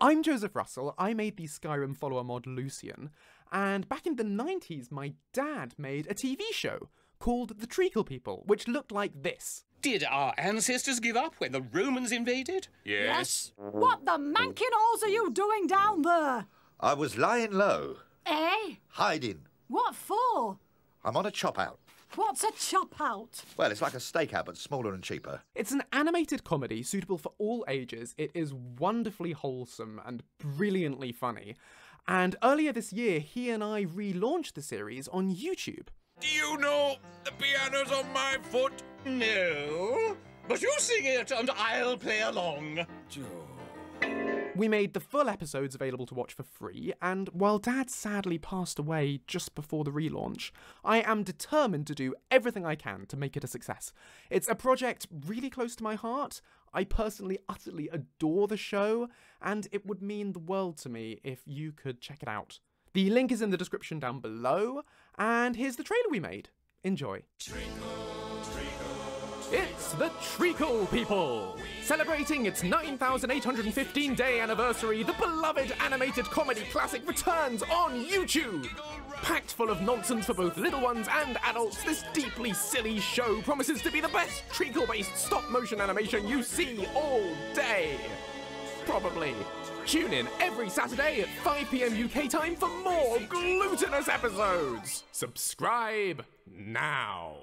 I'm Joseph Russell. I made the Skyrim follower mod Lucien, and back in the 90s, my dad made a TV show called The Treacle People, which looked like this. Did our ancestors give up when the Romans invaded? Yes. What the mankinals are you doing down there? I was lying low, Eh? hiding. What for? I'm on a chop out. What's a chop out? Well, it's like a stakeout, but smaller and cheaper. It's an animated comedy suitable for all ages. It is wonderfully wholesome and brilliantly funny. And earlier this year, he and I relaunched the series on YouTube. Do you know the piano's on my foot? No. But you sing it and I'll play along. We made the full episodes available to watch for free, and while Dad sadly passed away just before the relaunch, I am determined to do everything I can to make it a success. It's a project really close to my heart. I personally utterly adore the show, and it would mean the world to me if you could check it out. The link is in the description down below, and here's the trailer we made. Enjoy. It's the Treacle People! Celebrating its 9,815 day anniversary, the beloved animated comedy classic returns on YouTube! Packed full of nonsense for both little ones and adults, this deeply silly show promises to be the best treacle based stop motion animation you see all day! Probably. Tune in every Saturday at 5pm UK time for more glutinous episodes! Subscribe now!